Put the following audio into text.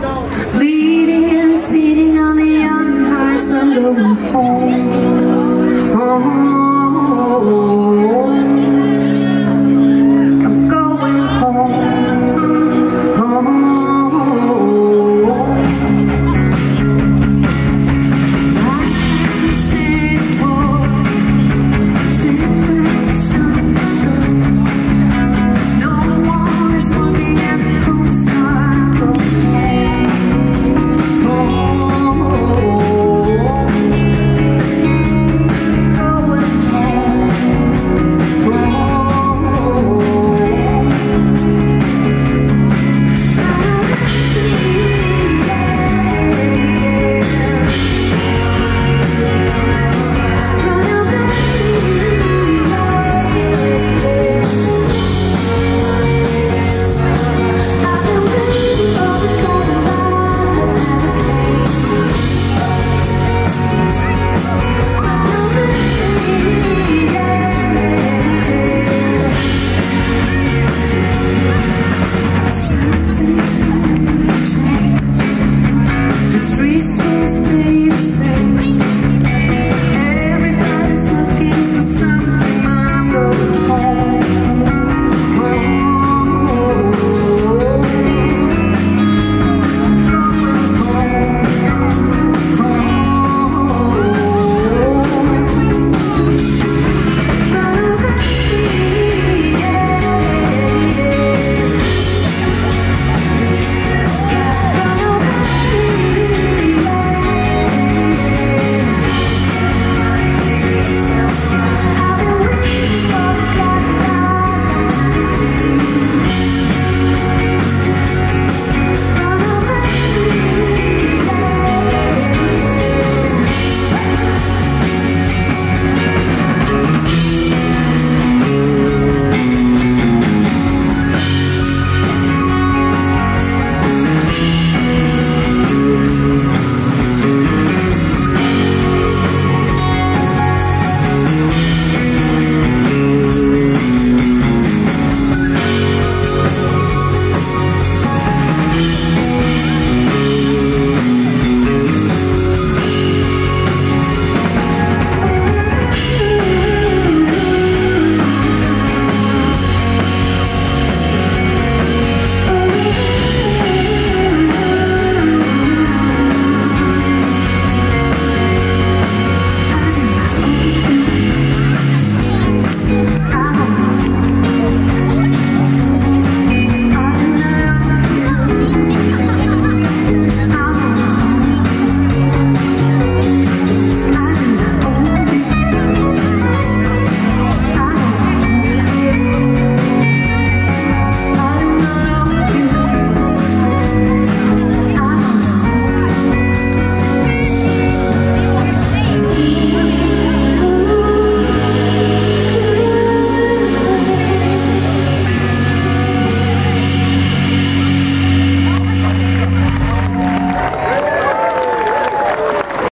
Bleeding and feeding on the young hearts I'm going home, home oh.